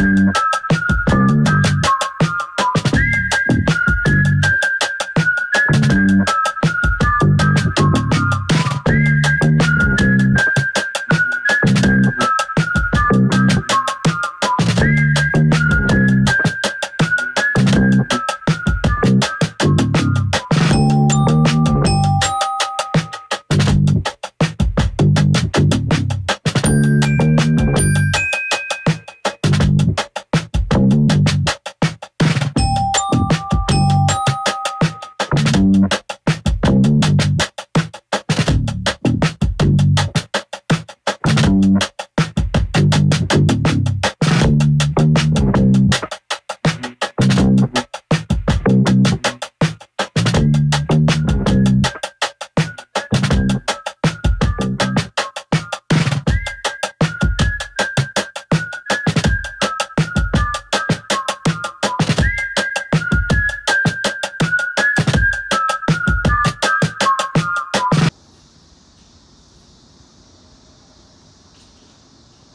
Música